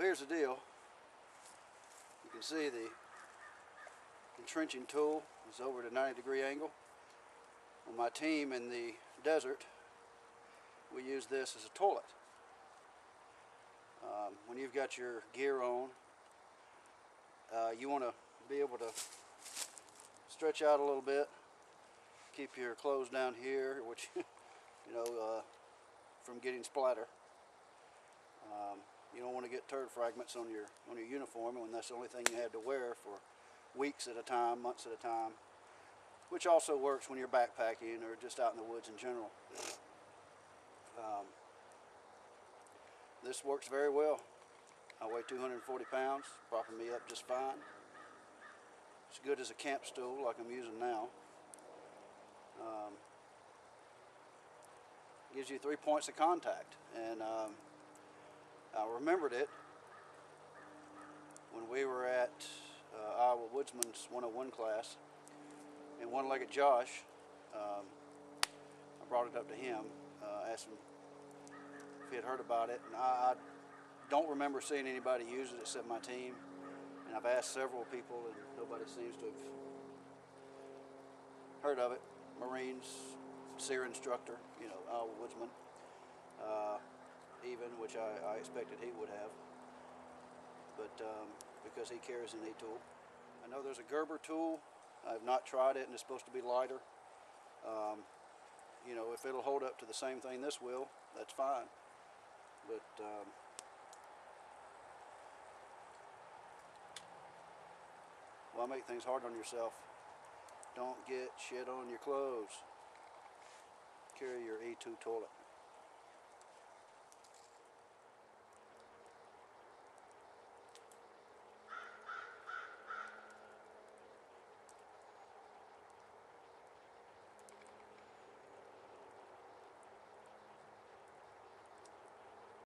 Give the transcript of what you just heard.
here's the deal. You can see the entrenching tool is over at a 90 degree angle. On my team in the desert, we use this as a toilet. Um, when you've got your gear on, uh, you want to be able to stretch out a little bit, keep your clothes down here, which you know uh, from getting splatter. Um, you don't want to get turd fragments on your on your uniform when that's the only thing you had to wear for weeks at a time, months at a time. Which also works when you're backpacking or just out in the woods in general. Um, this works very well. I weigh 240 pounds, propping me up just fine. It's good as a camp stool like I'm using now. Um, gives you three points of contact, and um, remembered it when we were at uh, Iowa Woodsman's 101 class, and one-legged Josh, um, I brought it up to him, uh, asked him if he had heard about it, and I, I don't remember seeing anybody use it except my team, and I've asked several people, and nobody seems to have heard of it. Marines, SERE instructor, you know, Iowa Woodsman, uh, even, which I, I expected he would have, but um, because he carries an E-tool. I know there's a Gerber tool. I've not tried it, and it's supposed to be lighter. Um, you know, if it'll hold up to the same thing this will, that's fine. But um, why make things hard on yourself? Don't get shit on your clothes. Carry your E-tool toilet.